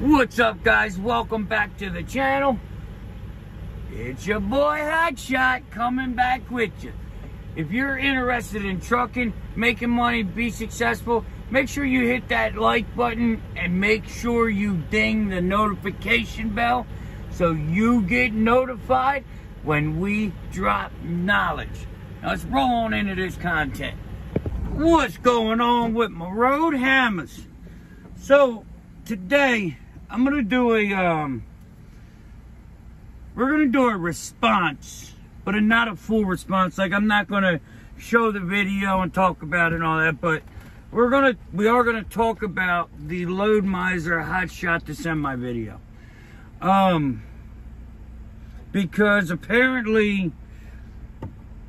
What's up, guys? Welcome back to the channel. It's your boy Hotshot coming back with you. If you're interested in trucking, making money, be successful, make sure you hit that like button and make sure you ding the notification bell so you get notified when we drop knowledge. Now let's roll on into this content. What's going on with my road hammers? So today I'm gonna do a um we're gonna do a response, but a, not a full response. Like I'm not gonna show the video and talk about it and all that, but we're gonna we are gonna talk about the Loadmizer hot shot to semi video. Um because apparently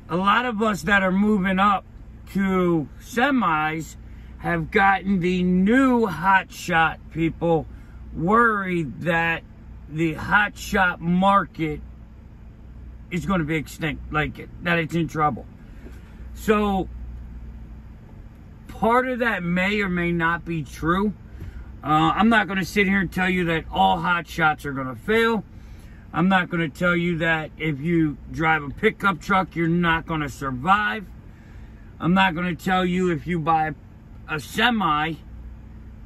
a lot of us that are moving up to semis have gotten the new hot shot people worried that the hot shot market is going to be extinct, like it, that it's in trouble. So part of that may or may not be true. Uh, I'm not going to sit here and tell you that all hot shots are going to fail. I'm not going to tell you that if you drive a pickup truck, you're not going to survive. I'm not going to tell you if you buy a semi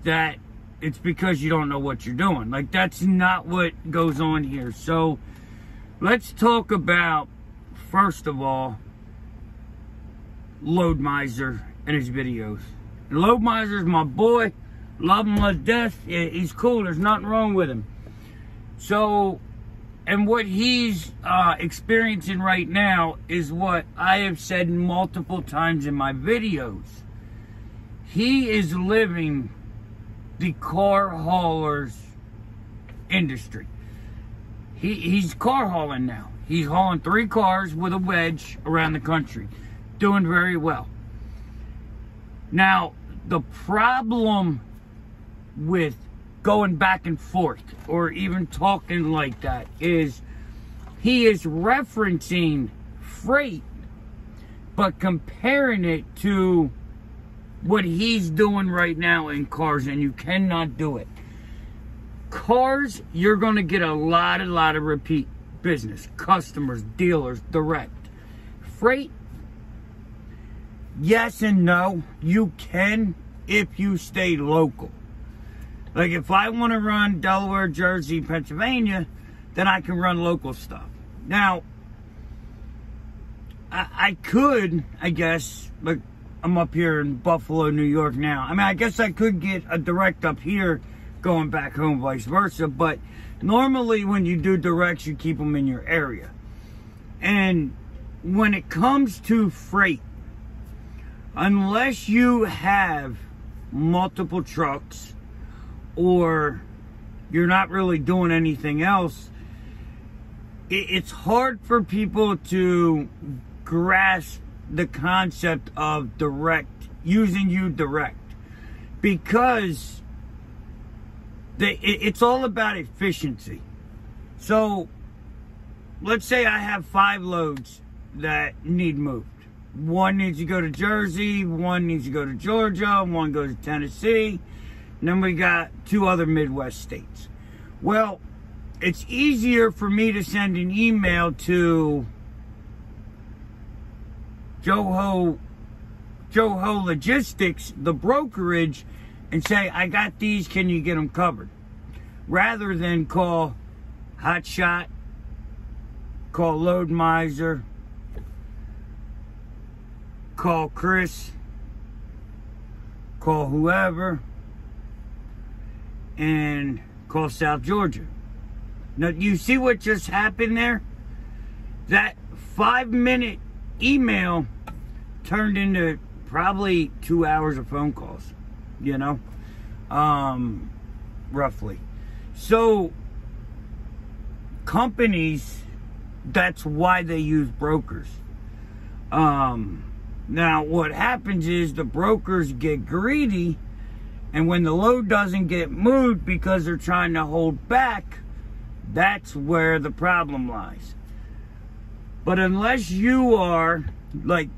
that it's because you don't know what you're doing. Like, that's not what goes on here. So, let's talk about, first of all, Loadmizer and his videos. Loadmizer is my boy. Love him to death. He's cool. There's nothing wrong with him. So, and what he's uh, experiencing right now is what I have said multiple times in my videos. He is living the car haulers industry. He, he's car hauling now. He's hauling three cars with a wedge around the country. Doing very well. Now, the problem with going back and forth or even talking like that is he is referencing freight but comparing it to what he's doing right now in cars and you cannot do it. Cars you're going to get a lot a lot of repeat business. Customers dealers direct. Freight? Yes and no. You can if you stay local. Like if I want to run Delaware, Jersey, Pennsylvania, then I can run local stuff. Now, I, I could, I guess, like I'm up here in Buffalo, New York now. I mean, I guess I could get a direct up here going back home, vice versa. But normally when you do directs, you keep them in your area. And when it comes to freight, unless you have multiple trucks, or you're not really doing anything else, it's hard for people to grasp the concept of direct, using you direct, because they, it's all about efficiency. So, let's say I have five loads that need moved. One needs to go to Jersey, one needs to go to Georgia, one goes to Tennessee, and then we got two other Midwest states. Well, it's easier for me to send an email to Joho Joho Logistics, the brokerage, and say, I got these, can you get them covered? Rather than call Hotshot, call Loadmizer, call Chris, call whoever, and call South Georgia. Now, do you see what just happened there? That five minute email turned into probably two hours of phone calls, you know, um, roughly. So, companies, that's why they use brokers. Um, now, what happens is the brokers get greedy and when the load doesn't get moved because they're trying to hold back, that's where the problem lies. But unless you are like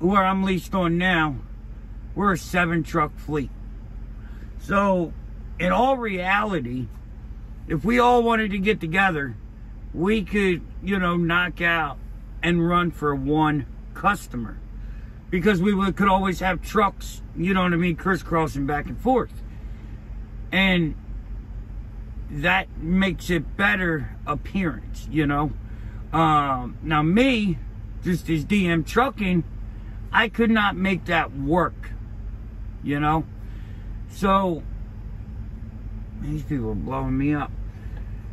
where I'm leased on now, we're a seven truck fleet. So in all reality, if we all wanted to get together, we could, you know, knock out and run for one customer because we would, could always have trucks, you know what I mean, crisscrossing back and forth. And that makes it better appearance, you know. Um, now me, just as DM trucking, I could not make that work, you know. So these people are blowing me up.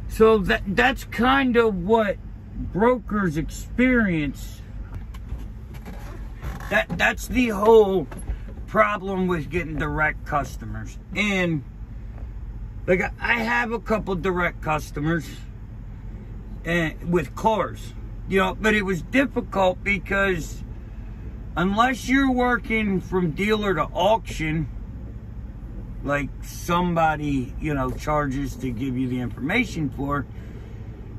So that that's kind of what brokers experience. That that's the whole problem with getting direct customers. And like I have a couple direct customers and eh, with cars, you know, but it was difficult because unless you're working from dealer to auction, like somebody, you know, charges to give you the information for,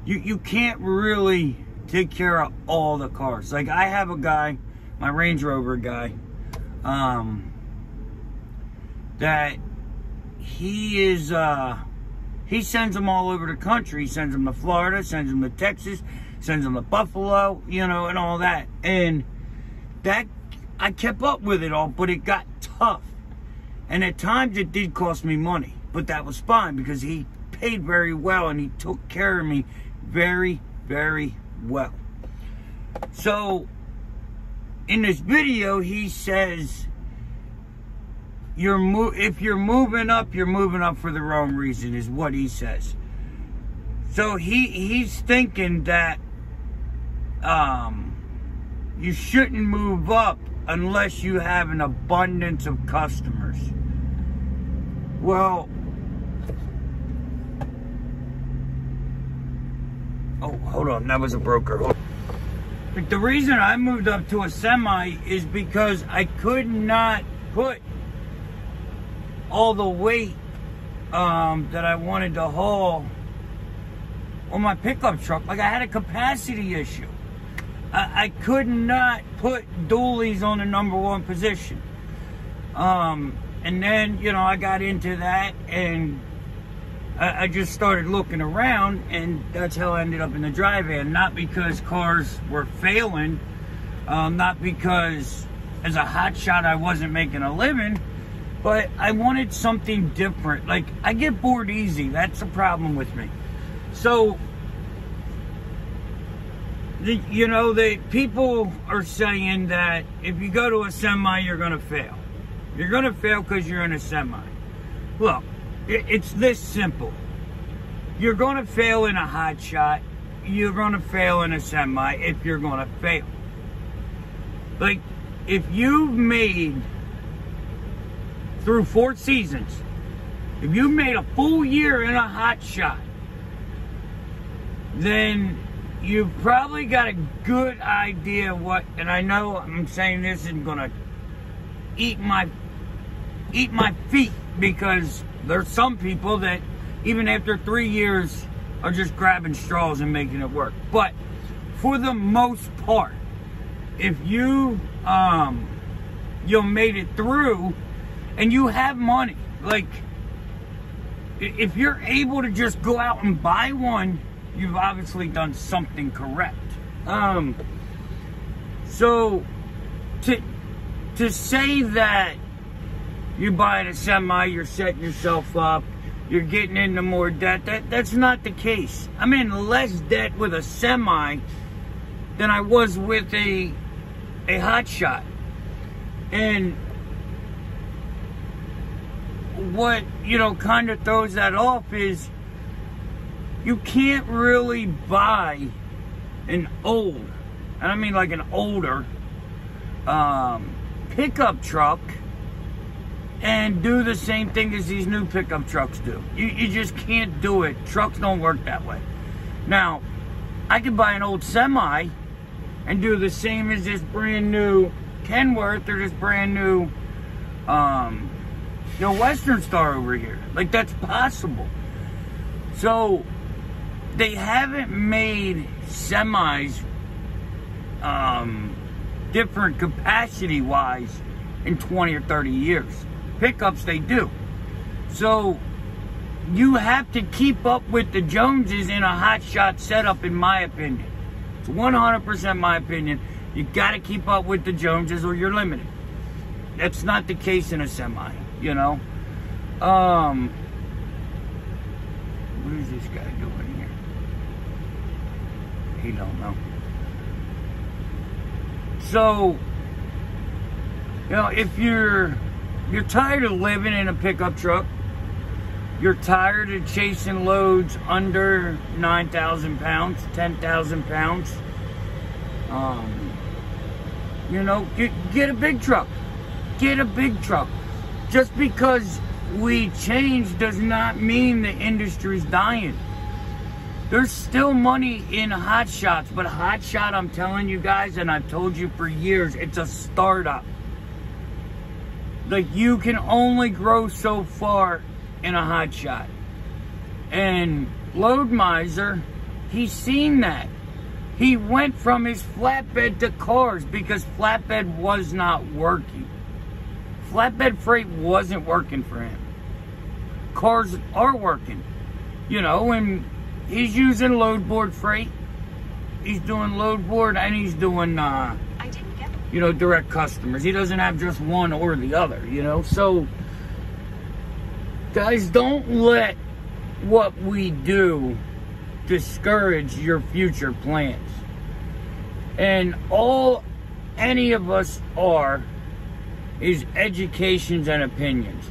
you, you can't really take care of all the cars. Like I have a guy, my Range Rover guy, um, that he is, uh, he sends them all over the country. He sends them to Florida, sends them to Texas, sends them to Buffalo, you know, and all that. And that, I kept up with it all, but it got tough. And at times it did cost me money, but that was fine because he paid very well and he took care of me very, very well. So, in this video, he says, you're mo- if you're moving up, you're moving up for the wrong reason, is what he says. So he he's thinking that um, you shouldn't move up unless you have an abundance of customers. Well, oh, hold on, that was a broker. But the reason I moved up to a semi is because I could not put all the weight um, that I wanted to haul on my pickup truck. Like I had a capacity issue. I, I could not put dualies on the number one position. Um, and then, you know, I got into that and I, I just started looking around and that's how I ended up in the dry van. Not because cars were failing, um, not because as a hot shot I wasn't making a living, but I wanted something different. Like, I get bored easy. That's a problem with me. So, the, you know, the people are saying that if you go to a semi, you're going to fail. You're going to fail because you're in a semi. Look, it, it's this simple. You're going to fail in a hot shot. You're going to fail in a semi if you're going to fail. Like, if you've made through four seasons, if you made a full year in a hot shot, then you've probably got a good idea what, and I know I'm saying this is gonna eat my eat my feet because there's some people that even after three years are just grabbing straws and making it work. But for the most part, if you um you made it through and you have money, like if you're able to just go out and buy one, you've obviously done something correct. Um, so to to say that you buy a semi, you're setting yourself up, you're getting into more debt. That that's not the case. I'm in less debt with a semi than I was with a a hot shot. And what, you know, kind of throws that off is you can't really buy an old, and I mean like an older, um, pickup truck and do the same thing as these new pickup trucks do. You, you just can't do it. Trucks don't work that way. Now, I could buy an old semi and do the same as this brand new Kenworth or this brand new um, you know, Western Star over here. Like, that's possible. So, they haven't made semis um, different capacity wise in 20 or 30 years. Pickups, they do. So, you have to keep up with the Joneses in a hot shot setup, in my opinion. It's 100% my opinion. You got to keep up with the Joneses or you're limited. That's not the case in a semi, you know. Um, what is this guy doing? He don't know. So, you know, if you're you're tired of living in a pickup truck, you're tired of chasing loads under 9,000 pounds, 10,000 pounds, um, you know, get, get a big truck. Get a big truck. Just because we change does not mean the industry's dying. There's still money in hot shots, but hot shot, I'm telling you guys, and I've told you for years, it's a startup. Like you can only grow so far in a hot shot. And Loadmizer, he's seen that. He went from his flatbed to cars because flatbed was not working. Flatbed freight wasn't working for him. Cars are working, you know, and he's using load board freight. He's doing load board and he's doing, uh, you know, direct customers. He doesn't have just one or the other, you know. So, guys, don't let what we do discourage your future plans. And all any of us are is educations and opinions.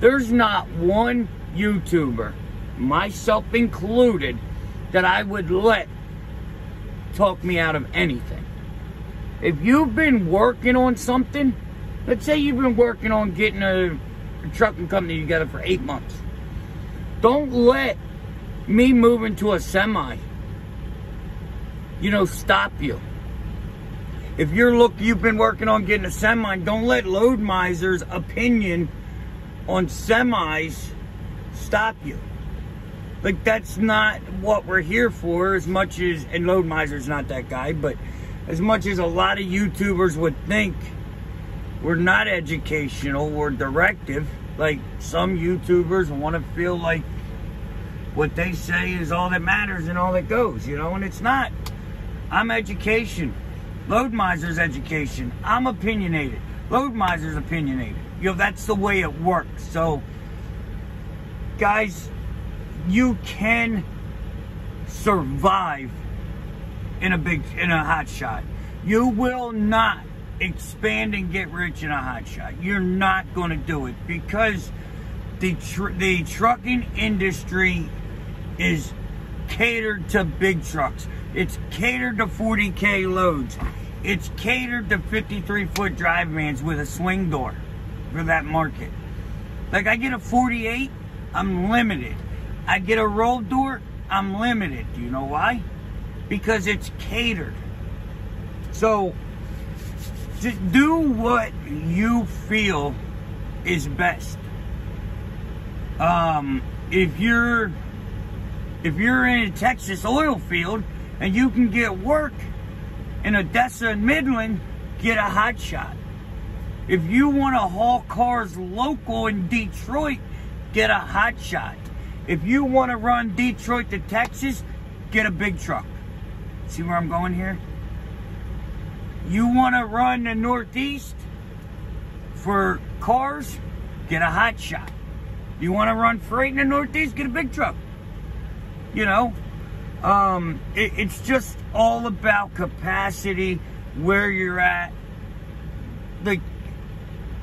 There's not one YouTuber, myself included, that I would let talk me out of anything. If you've been working on something, let's say you've been working on getting a, a trucking company together for eight months. Don't let me moving to a semi, you know, stop you. If you're look, you've been working on getting a semi, don't let Loadmizer's opinion on semis stop you. Like that's not what we're here for. As much as and Loadmizer's not that guy, but as much as a lot of YouTubers would think we're not educational, we're directive. Like some YouTubers want to feel like what they say is all that matters and all that goes, you know, and it's not. I'm education. Loadmizer's education. I'm opinionated. Loadmizer's opinionated. You know, that's the way it works. So, guys, you can survive in a big, in a hot shot. You will not expand and get rich in a hot shot. You're not going to do it because the tr the trucking industry is catered to big trucks. It's catered to 40K loads. It's catered to 53 foot dry vans with a swing door for that market. Like I get a 48, I'm limited. I get a roll door, I'm limited. Do you know why? Because it's catered. So just do what you feel is best. Um, if you're if you're in a Texas oil field and you can get work in Odessa and Midland, get a hot shot. If you want to haul cars local in Detroit, get a hot shot. If you want to run Detroit to Texas, get a big truck. See where I'm going here? You want to run the Northeast for cars, get a hot shot. You want to run freight in the Northeast, get a big truck. You know, um, it, it's just all about capacity, where you're at. The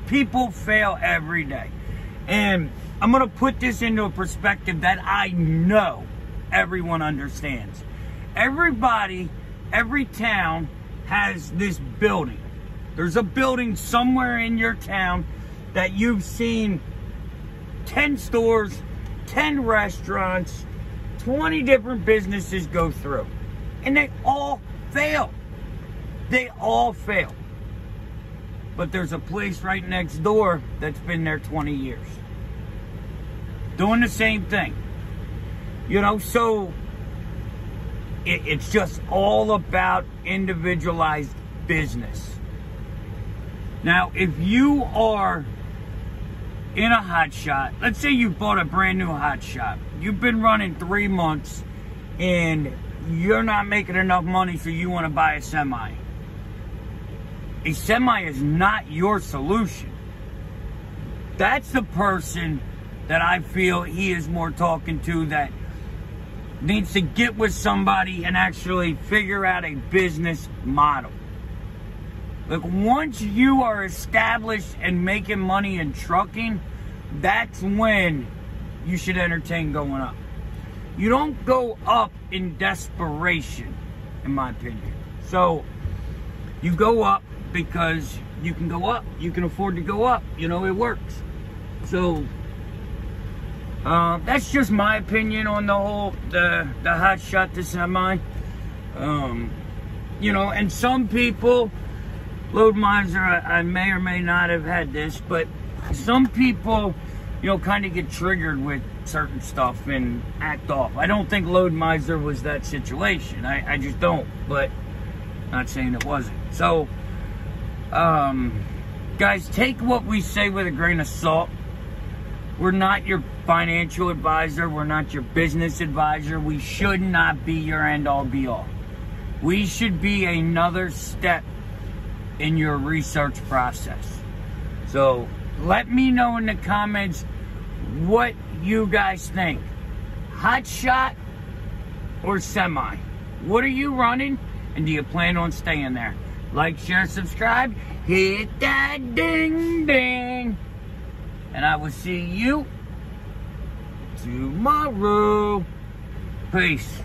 people fail every day. And I'm going to put this into a perspective that I know everyone understands. Everybody, every town has this building. There's a building somewhere in your town that you've seen 10 stores, 10 restaurants, 20 different businesses go through. And they all fail. They all fail. But there's a place right next door that's been there 20 years. Doing the same thing. You know, so it, it's just all about individualized business. Now, if you are in a hot shot. Let's say you bought a brand new hot shot. You've been running three months and you're not making enough money so you want to buy a semi. A semi is not your solution. That's the person that I feel he is more talking to that needs to get with somebody and actually figure out a business model. Like once you are established and making money in trucking, that's when you should entertain going up. You don't go up in desperation, in my opinion. So you go up because you can go up. You can afford to go up. You know, it works. So uh, that's just my opinion on the whole the the hot shot to semi. Um, you know, and some people, Loadmizer, I, I may or may not have had this, but some people, you know, kind of get triggered with certain stuff and act off. I don't think Loadmizer was that situation. I, I just don't, but not saying it wasn't. So, um, guys, take what we say with a grain of salt. We're not your financial advisor. We're not your business advisor. We should not be your end all be all. We should be another step in your research process. So let me know in the comments what you guys think. Hot shot or semi? What are you running? And do you plan on staying there? Like, share, subscribe, hit that ding ding. I will see you tomorrow. Peace.